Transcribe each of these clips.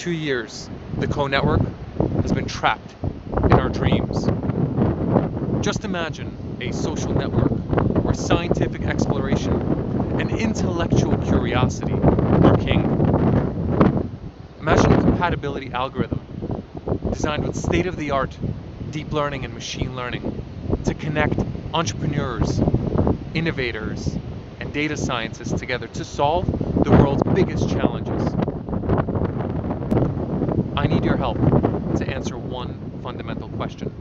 Two years, the Co Network has been trapped in our dreams. Just imagine a social network where scientific exploration and intellectual curiosity are king. Imagine a compatibility algorithm designed with state of the art deep learning and machine learning to connect entrepreneurs, innovators, and data scientists together to solve the world's biggest challenges. Help to answer one fundamental question.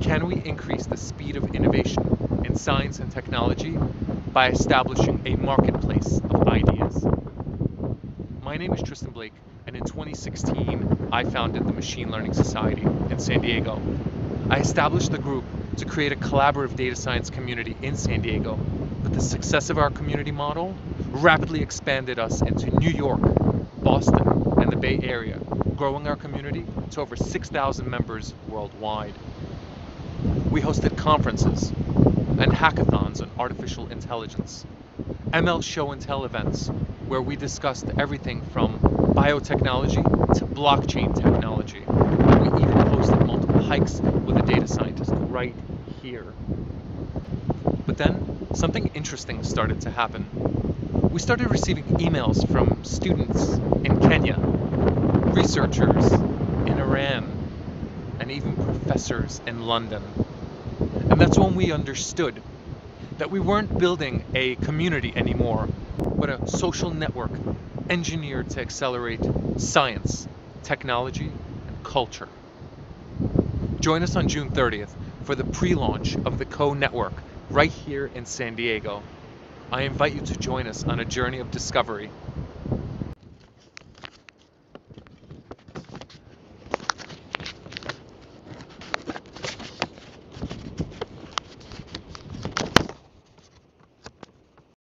Can we increase the speed of innovation in science and technology by establishing a marketplace of ideas? My name is Tristan Blake, and in 2016, I founded the Machine Learning Society in San Diego. I established the group to create a collaborative data science community in San Diego, but the success of our community model rapidly expanded us into New York, Boston, and the Bay Area, growing our community to over 6,000 members worldwide. We hosted conferences and hackathons on artificial intelligence, ML show and tell events where we discussed everything from biotechnology to blockchain technology. We even hosted multiple hikes with a data scientist right here. But then something interesting started to happen. We started receiving emails from students in researchers in Iran, and even professors in London. And that's when we understood that we weren't building a community anymore, but a social network engineered to accelerate science, technology, and culture. Join us on June 30th for the pre launch of the Co Network right here in San Diego. I invite you to join us on a journey of discovery